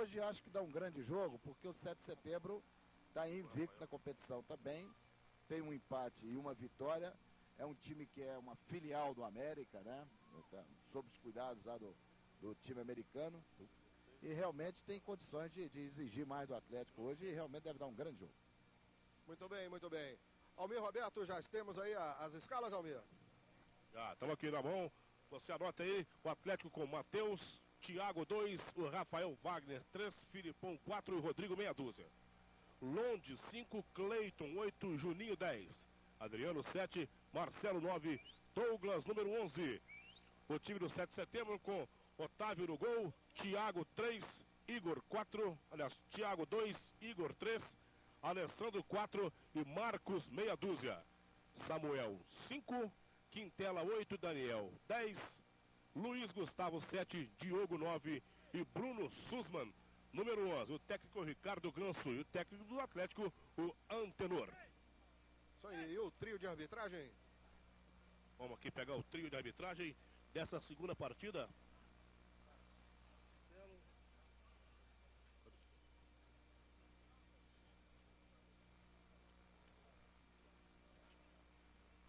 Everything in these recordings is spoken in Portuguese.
Hoje acho que dá um grande jogo, porque o 7 de setembro está invicto na competição também. Tem um empate e uma vitória. É um time que é uma filial do América, né? Tá sob os cuidados lá do, do time americano. E realmente tem condições de, de exigir mais do Atlético hoje e realmente deve dar um grande jogo. Muito bem, muito bem. Almir Roberto, já temos aí a, as escalas, Almir? Já, estamos aqui na mão. Você anota aí o Atlético com Matheus, Thiago 2, o Rafael Wagner 3, Filipão 4 e Rodrigo meia dúzia. Londe 5, Cleiton 8, Juninho 10. Adriano 7, Marcelo 9, Douglas número 11. O time do 7 de setembro com Otávio no gol, Thiago 3, Igor 4, aliás, Thiago 2, Igor 3, Alessandro 4 e Marcos meia dúzia. Samuel 5, Quintela 8, Daniel 10, Luiz Gustavo 7, Diogo 9 e Bruno Sussman, número 11. O técnico Ricardo Ganso e o técnico do Atlético, o Antenor. Isso aí, e o trio de arbitragem? Vamos aqui pegar o trio de arbitragem dessa segunda partida.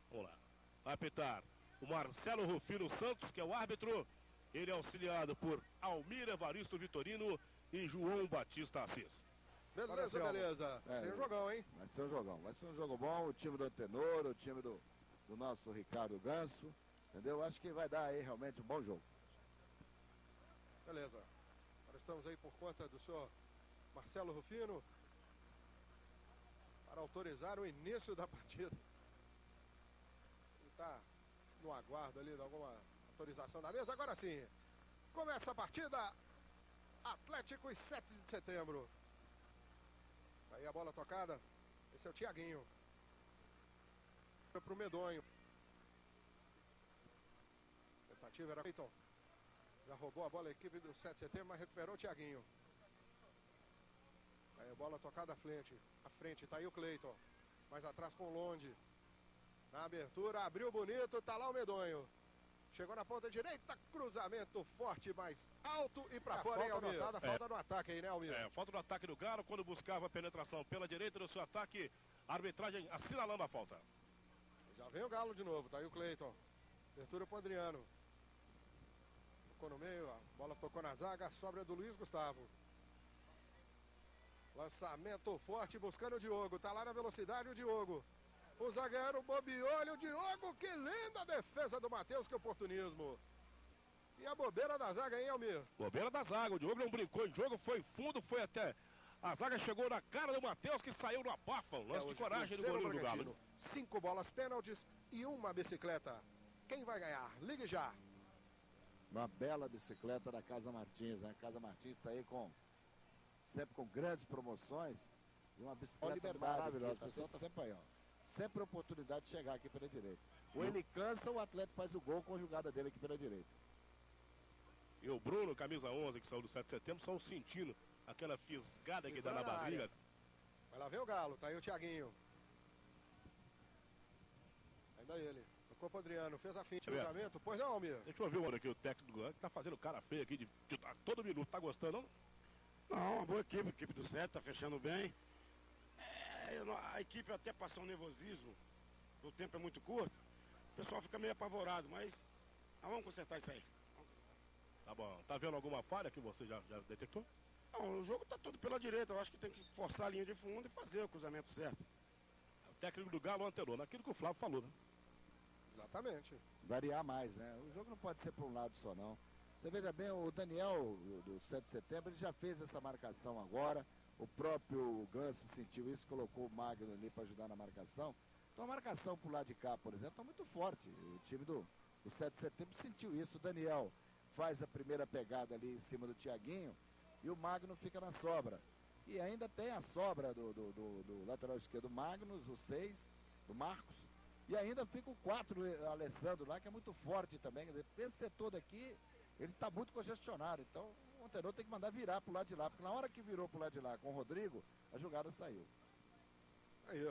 Vamos lá. Vai apitar o Marcelo Rufino Santos, que é o árbitro. Ele é auxiliado por Almir Evaristo Vitorino e João Batista Assis. Beleza, beleza. É, Sem jogão, hein? Vai ser um jogão. Vai ser um jogo bom. O time do Antenor, o time do, do nosso Ricardo Ganso. Entendeu? Acho que vai dar aí realmente um bom jogo. Beleza. Agora estamos aí por conta do senhor Marcelo Rufino para autorizar o início da partida. Ele está no aguardo ali de alguma autorização da mesa. Agora sim, começa a partida. Atlético e 7 de setembro. Aí a bola tocada. Esse é o Tiaguinho. Foi pro Medonho. Tentativa era Peyton. Já roubou a bola a equipe do 7 de setembro, mas recuperou o Tiaguinho. Aí a bola tocada à frente. À frente, tá aí o Cleiton. Mais atrás com o Londe. Na abertura, abriu bonito, tá lá o Medonho. Chegou na ponta direita, cruzamento forte, mais alto e pra A fora, hein, Almir? ataque. Falta É. no ataque aí, né, Almir? É, falta no ataque do Galo quando buscava a penetração pela direita do seu ataque. A arbitragem assinalando a falta. Já vem o Galo de novo, tá aí o Cleiton. Abertura pro Adriano. Tocou no meio, a bola tocou na zaga, a sobra é do Luiz Gustavo. Lançamento forte buscando o Diogo. Tá lá na velocidade o Diogo. O zagueiro bobeou, o Diogo. Que linda defesa do Matheus, que oportunismo. E a bobeira da zaga, hein, Almir? Bobeira da zaga. O Diogo não brincou em jogo, foi fundo, foi até. A zaga chegou na cara do Matheus, que saiu no abafa. Um lance É, de coragem do goleiro do. Galo. Cinco bolas pênaltis e uma bicicleta. Quem vai ganhar? Ligue já. Uma bela bicicleta da Casa Martins, né? Casa Martins está aí com sempre com grandes promoções e uma bicicleta maravilhosa. O pessoal tá sempre aí, ó. Sempre a oportunidade de chegar aqui pela direita. Ou o- ele cansa, ou o atleta faz o gol com a jogada dele aqui pela direita. E o Bruno, camisa 11, que saiu do 7 de setembro, só sentindo aquela fisgada que dá na barriga. área. Vai lá ver o Galo, tá aí o Thiaguinho. Ainda ele. Tocou pro Adriano, fez a ver. cruzamento. Pois não, Almir? Deixa eu ver o aqui, o técnico do que tá fazendo cara feio aqui de, de- a todo minuto. Tá gostando, não? Não, uma boa equipe, a equipe do 7 tá fechando bem. A equipe até passar um nervosismo, o tempo é muito curto, o pessoal fica meio apavorado, mas nós vamos consertar isso aí. Tá bom. Tá vendo alguma falha que você já, já detectou? Não, o jogo tá todo pela direita, eu acho que tem que forçar a linha de fundo e fazer o cruzamento certo. O técnico do Galo anterior, naquilo que o Flávio falou, né? Exatamente. Variar mais, né? O jogo não pode ser para um lado só, não. Você veja bem, o Daniel do, do 7 de setembro, ele já fez essa marcação agora. O próprio Ganso sentiu isso, colocou o Magno ali para ajudar na marcação. Então a marcação pro lado de cá, por exemplo, está muito forte. O time do, do 7 de setembro sentiu isso. O Daniel faz a primeira pegada ali em cima do Tiaguinho e o Magno fica na sobra. E ainda tem a sobra do, do, do- do lateral esquerdo Magnus, o 6, do Marcos. E ainda fica o 4, o Alessandro lá, que é muito forte também. Esse setor daqui, ele está muito congestionado. Então o Antenor tem que mandar virar pro lado de lá. Porque na hora que virou pro lado de lá com o Rodrigo, a jogada saiu. Aí.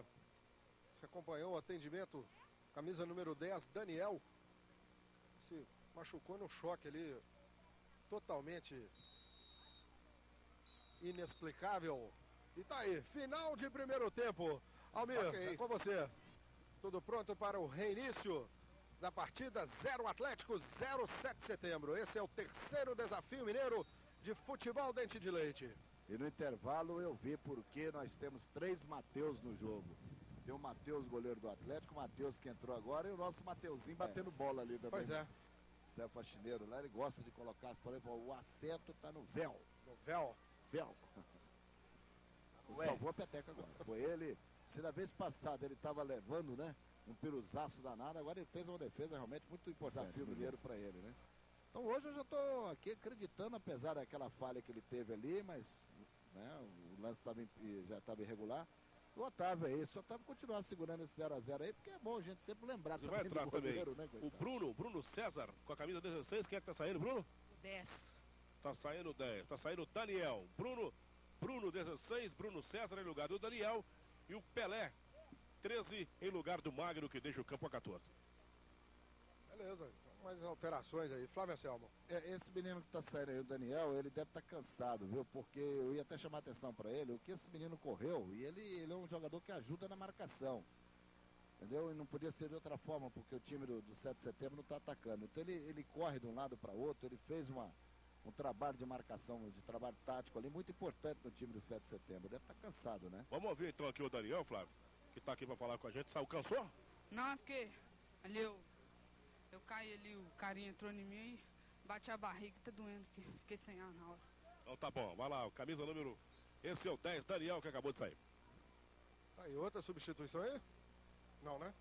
Você acompanhou o atendimento, camisa número 10, Daniel. Se machucou no choque ali, totalmente inexplicável. E tá aí, final de primeiro tempo. Almir, Ok. é com você. Tudo pronto para o reinício da partida 0 Atlético 0 7 de setembro. Esse é o terceiro desafio mineiro de futebol dente de leite. E no intervalo eu vi porque nós temos três Mateus no jogo. Tem o Matheus, goleiro do Atlético, o Matheus que entrou agora e o nosso Mateuzinho batendo bola ali também. Pois é, Zé Faxineiro lá, ele gosta de colocar, falei, o acerto tá no véu. no véu. Véu. Ué. Salvou a peteca agora. Foi ele, se na vez passada ele tava levando, né? Um piruzaço danado, agora ele fez uma defesa realmente muito importante. Desafio mineiro para ele, né? Então hoje eu já tô aqui acreditando, apesar daquela falha que ele teve ali, mas né, o lance tava, já estava irregular. O Otávio aí, se o Otávio continuar segurando esse 0x0 aí, porque é bom a gente sempre lembrar Você vai entrar do também. goleiro, né, O? Bruno, Bruno César, com a camisa 16, quem é que tá saindo, Bruno? 10. Tá saindo 10, tá saindo Daniel. Bruno, Bruno 16, Bruno César em lugar do Daniel. E o Pelé, 13 em lugar do Magno, que deixa o campo a 14. Beleza, então, mais alterações aí. Flávio Anselmo. É, esse menino que tá saindo aí, o Daniel, ele deve estar cansado, viu? Porque eu ia até chamar atenção para ele, o que esse menino correu, e ele, ele é um jogador que ajuda na marcação. Entendeu? E não podia ser de outra forma, porque o time do, do 7 de setembro não está atacando. Então ele, ele corre de um lado para outro, ele fez uma, um trabalho de marcação, de trabalho tático ali, muito importante no time do 7 de setembro. Deve estar cansado, né? Vamos ouvir então aqui o Daniel, Flávio, que tá aqui pra falar com a gente. Saiu, cansou? Não, é porque ali eu, eu caí ali, o carinha entrou em mim e bati a barriga, tá doendo aqui. Fiquei sem ar na hora. Então tá bom, vai lá, o camisa número. Esse é o 10, Daniel, que acabou de sair. Tá aí outra substituição aí? Não, né?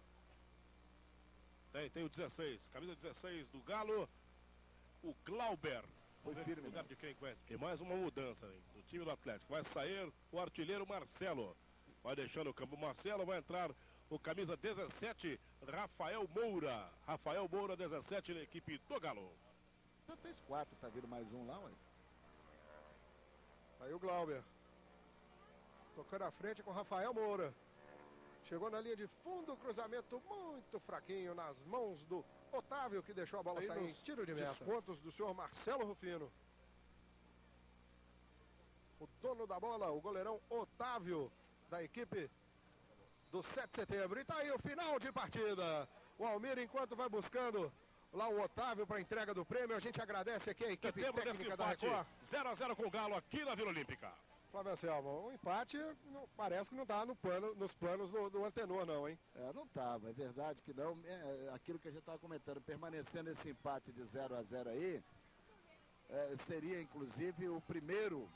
Tem, tem o 16, camisa 16 do Galo, o Glauber. Foi firme, lugar né? de quem que vai. E mais uma mudança hein, do time do Atlético. Vai sair o artilheiro Marcelo. Vai deixando o campo Marcelo, vai entrar o camisa 17, Rafael Moura. Rafael Moura, 17, na equipe do Galo. Já fez quatro, tá vindo mais um lá, ué. Aí o Glauber. Tocando à frente com Rafael Moura. Chegou na linha de fundo, cruzamento muito fraquinho nas mãos do Otávio, que deixou a bola Aí sair em tiro de meta. Descontos do senhor Marcelo Rufino. O dono da bola, o goleirão Otávio, da equipe do 7 de setembro. E tá aí o final de partida. O Almir, enquanto vai buscando lá o Otávio para entrega do prêmio, a gente agradece aqui a equipe Setembro técnica da Record. 0x0 com o Galo aqui na Vila Olímpica. Flávio Anselmo, o empate não- parece que não está no plano, nos planos do, do antenor, não, hein? É, não tava, é verdade que não. É, é, aquilo que a gente estava comentando, permanecendo esse empate de 0 a 0 aí, é, seria inclusive o primeiro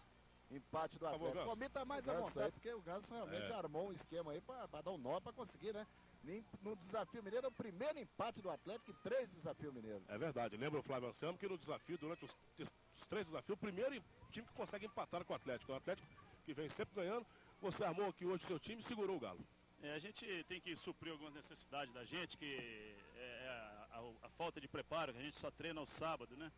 empate do Atlético. Tá mais à vontade, aí. porque o Ganso realmente É. armou um esquema aí para dar um nó para conseguir, né? Nem- No desafio mineiro é o primeiro empate do Atlético em três desafios mineiros. É verdade, lembra o Flávio Anselmo que no desafio, durante os, os três desafios, o primeiro time que consegue empatar com o Atlético. O Atlético que vem sempre ganhando. Você armou aqui hoje o seu time e segurou o Galo. É, a gente tem que suprir algumas necessidades da gente, que é a, a- a falta de preparo, que a gente só treina ao sábado, né?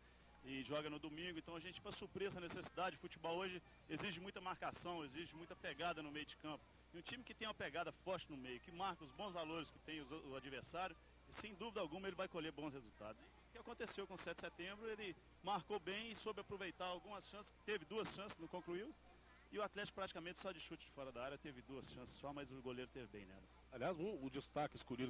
E joga no domingo. Então a gente, para suprir essa necessidade, futebol hoje exige muita marcação, exige muita pegada no meio de campo. E um time que tem uma pegada forte no meio, que marca os bons valores que tem os- o adversário, sem dúvida alguma ele vai colher bons resultados. E o que aconteceu com o 7 de setembro, ele marcou bem e soube aproveitar algumas chances, teve duas chances, não concluiu. E o Atlético praticamente só de chute de fora da área teve duas chances só, mas o goleiro teve bem nelas. Aliás, um, o destaque escolhido